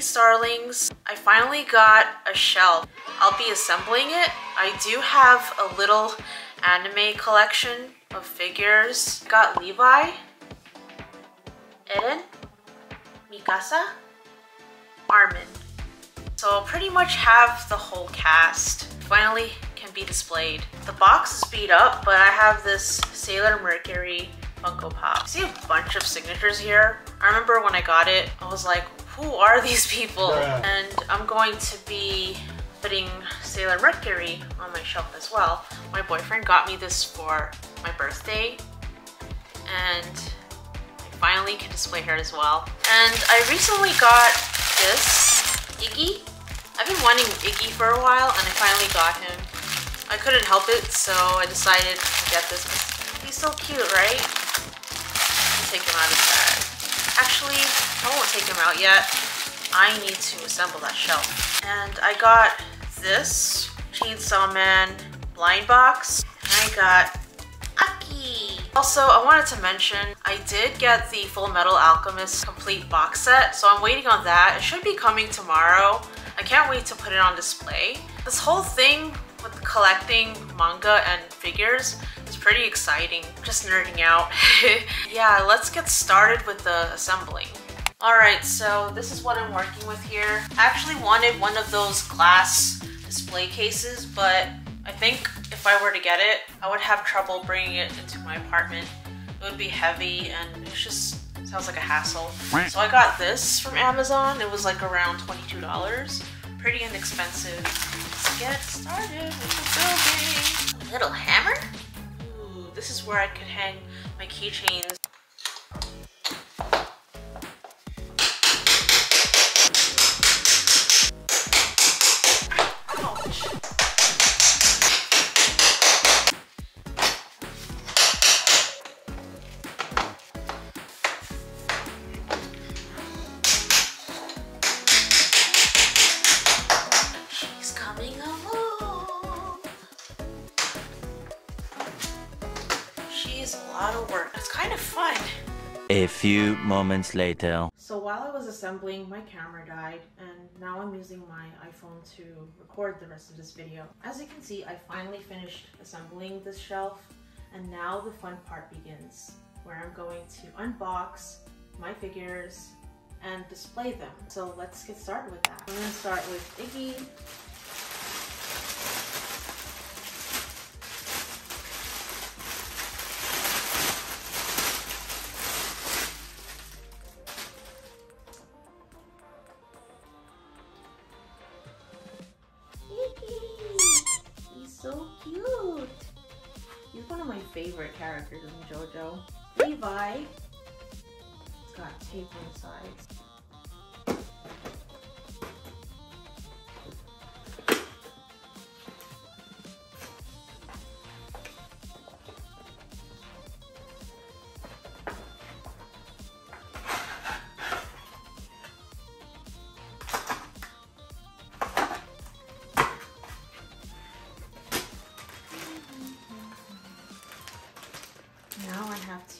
Starlings, I finally got a shelf. I'll be assembling it. I do have a little anime collection of figures. Got Levi, Eren, Mikasa, Armin. So I'll pretty much have the whole cast. Finally can be displayed. The box is beat up, but I have this Sailor Mercury Funko Pop. I see a bunch of signatures here. I remember when I got it, I was like, who are these people? Bruh. And I'm going to be putting Sailor Mercury on my shelf as well. My boyfriend got me this for my birthday and I finally can display her as well. And I recently got this Iggy. I've been wanting Iggy for a while and I finally got him. I couldn't help it, so I decided to get this. he's so cute, right? I'll take him out of his bag. Actually, I won't take them out yet. I need to assemble that shelf. And I got this Chainsaw Man blind box. I got Aki. Also, I wanted to mention, I did get the Full Metal Alchemist complete box set, so I'm waiting on that. It should be coming tomorrow. I can't wait to put it on display. This whole thing with collecting manga and figures pretty exciting. Just nerding out. yeah, let's get started with the assembling. Alright, so this is what I'm working with here. I actually wanted one of those glass display cases, but I think if I were to get it, I would have trouble bringing it into my apartment. It would be heavy and it just sounds like a hassle. So I got this from Amazon. It was like around $22. Pretty inexpensive. Let's get started with the building. A little hammer? This is where I could hang my keychains. She's a lot of work. It's kind of fun. A few moments later. So while I was assembling, my camera died, and now I'm using my iPhone to record the rest of this video. As you can see, I finally finished assembling this shelf, and now the fun part begins, where I'm going to unbox my figures and display them. So let's get started with that. I'm gonna start with Iggy. Levi. It's got tape on the sides.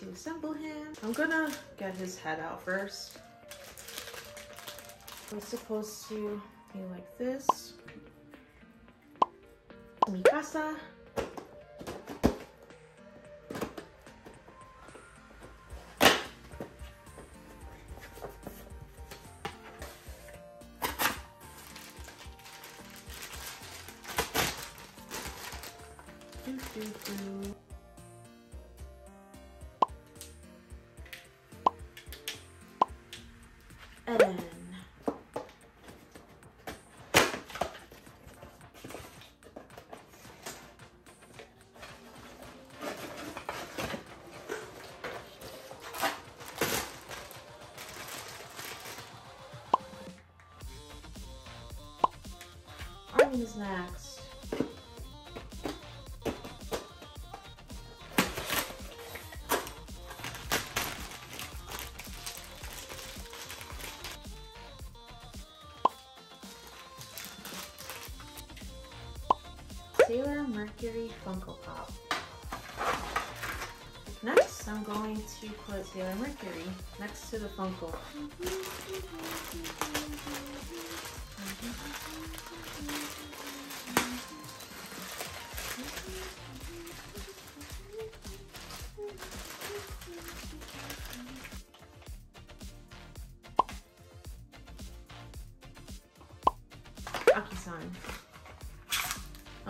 To assemble him. I'm gonna get his head out first. It's supposed to be like this. Doo. Eren. Is next. Sailor Mercury Funko Pop. Next, I'm going to put Sailor Mercury next to the Funko.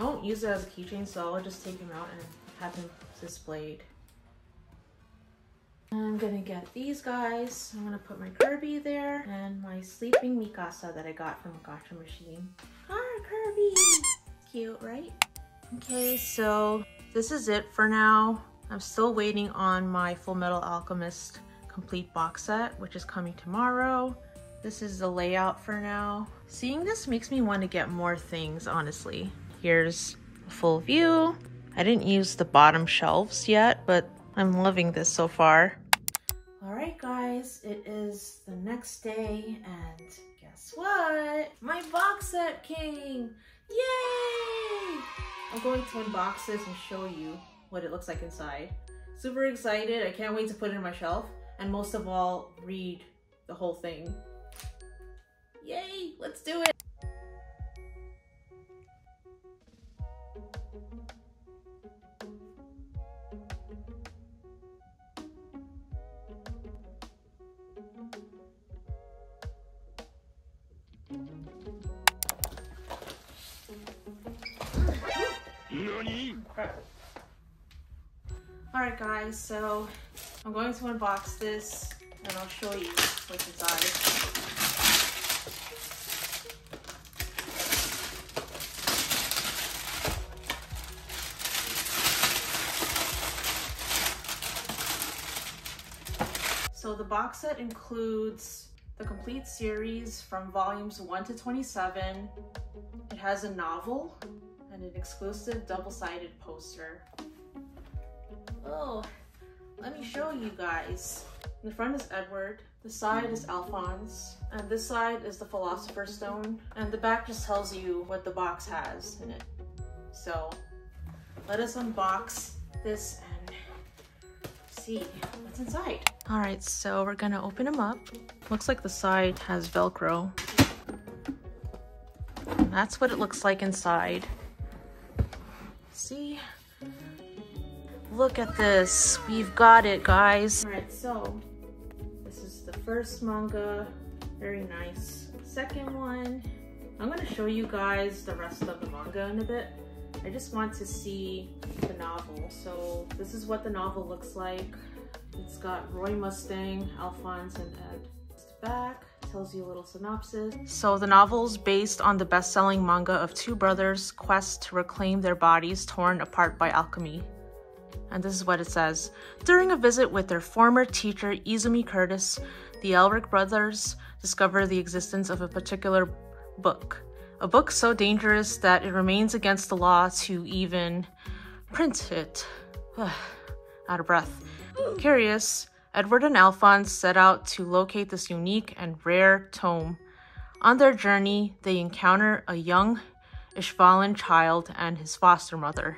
I won't use it as a keychain, so I'll just take him out and have him displayed. I'm gonna get these guys. I'm gonna put my Kirby there and my sleeping Mikasa that I got from a Gacha machine. Hi, Kirby! Cute, right? Okay, so this is it for now. I'm still waiting on my Full Metal Alchemist complete box set, which is coming tomorrow. This is the layout for now. Seeing this makes me want to get more things, honestly. Here's a full view. I didn't use the bottom shelves yet, but I'm loving this so far. All right, guys, it is the next day, and guess what? My box set came! Yay! I'm going to unbox this and show you what it looks like inside. Super excited. I can't wait to put it in my shelf, and most of all, read the whole thing. Yay! Let's do it! Alright guys, so I'm going to unbox this and I'll show you what's inside. So the box set includes the complete series from volumes 1 to 27. It has a novel and an exclusive double-sided poster. Oh, let me show you guys. The front is Edward, the side is Alphonse, and this side is the Philosopher's Stone, and the back just tells you what the box has in it. So, let us unbox this and see what's inside. All right, so we're gonna open them up. Looks like the side has Velcro. That's what it looks like inside. See? Look at this. We've got it, guys. All right, so this is the first manga. Very nice. Second one. I'm gonna show you guys the rest of the manga in a bit. I just want to see the novel. So this is what the novel looks like. It's got Roy Mustang, Alphonse, and Ed. Back tells you a little synopsis. So the novel's based on the best-selling manga of two brothers' quest to reclaim their bodies torn apart by alchemy. And this is what it says. During a visit with their former teacher, Izumi Curtis, the Elric brothers discover the existence of a particular book. A book so dangerous that it remains against the law to even print it. Out of breath. Curious, Edward and Alphonse set out to locate this unique and rare tome. On their journey, they encounter a young Ishvalan child and his foster mother.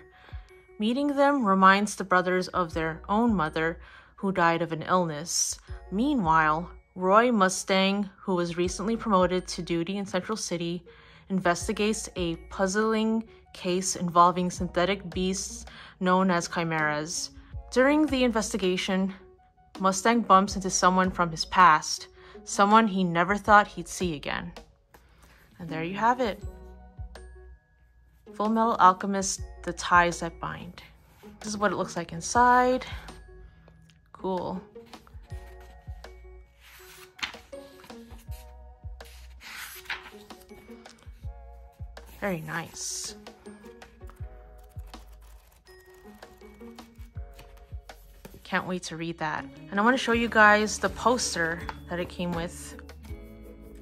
Meeting them reminds the brothers of their own mother, who died of an illness. Meanwhile, Roy Mustang, who was recently promoted to duty in Central City, investigates a puzzling case involving synthetic beasts known as chimeras. During the investigation, Mustang bumps into someone from his past, someone he never thought he'd see again. And there you have it. Full Metal Alchemist, The Ties That Bind. This is what it looks like inside. Cool. Very nice. Can't wait to read that. And I want to show you guys the poster that it came with.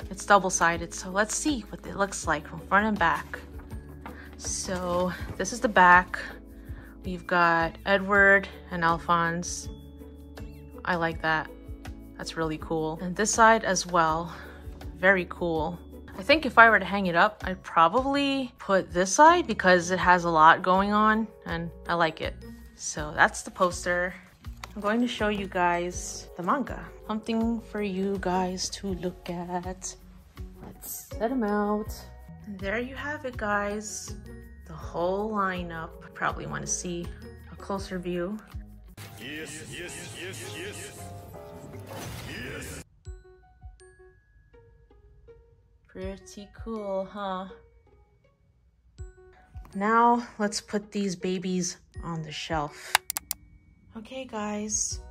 It's double-sided, so let's see what it looks like from front and back. So this is the back. We've got Edward and Alphonse. I like that. That's really cool. And this side as well. Very cool. I think if I were to hang it up, I'd probably put this side because it has a lot going on and I like it. So that's the poster. I'm going to show you guys the manga. Something for you guys to look at. Let's set them out. And there you have it, guys. The whole lineup. Probably want to see a closer view. Yes, yes, yes, yes. Yes. Pretty cool, huh? Now let's put these babies on the shelf. Okay guys,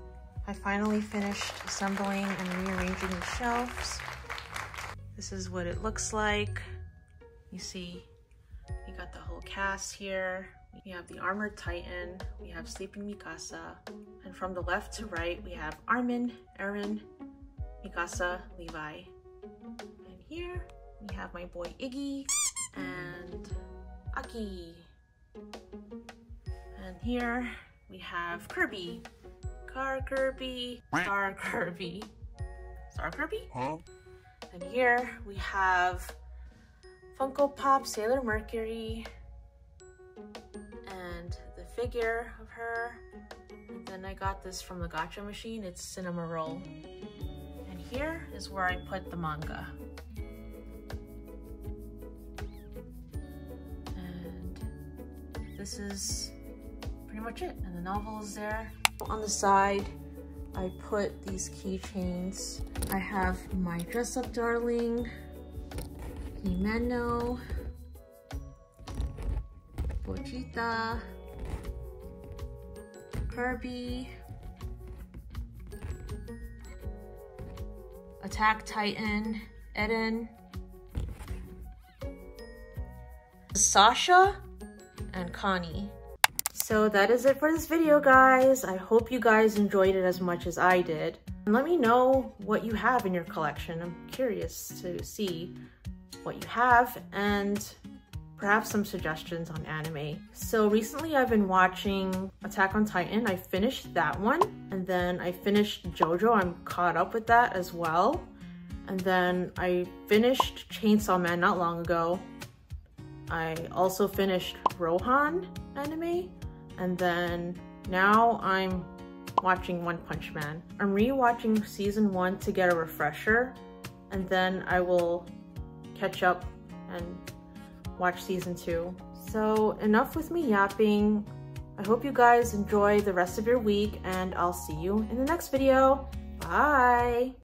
I finally finished assembling and rearranging the shelves. This is what it looks like. You see, you got the whole cast here. We have the Armored Titan, we have Sleeping Mikasa, and from the left to right, we have Armin, Eren, Mikasa, Levi. And here, we have my boy Iggy, and Aki. And here we have Kirby. Car Kirby, Star Kirby. Star Kirby? Huh? And here we have Funko Pop Sailor Mercury and the figure of her. And then I got this from the Gacha machine. It's Cinnamoroll. And here is where I put the manga. And this is pretty much it. And the novel is there. On the side, I put these keychains. I have my dress up darling, Himeno, Pochita, Kirby, Attack Titan, Eren, Sasha, and Connie. So that is it for this video, guys. I hope you guys enjoyed it as much as I did. And let me know what you have in your collection. I'm curious to see what you have and perhaps some suggestions on anime. So recently I've been watching Attack on Titan. I finished that one and then I finished JoJo. I'm caught up with that as well. And then I finished Chainsaw Man not long ago I also finished Rohan anime, and then now I'm watching One Punch Man. I'm rewatching season one to get a refresher, and then I will catch up and watch season two. So enough with me yapping. I hope you guys enjoy the rest of your week, and I'll see you in the next video. Bye!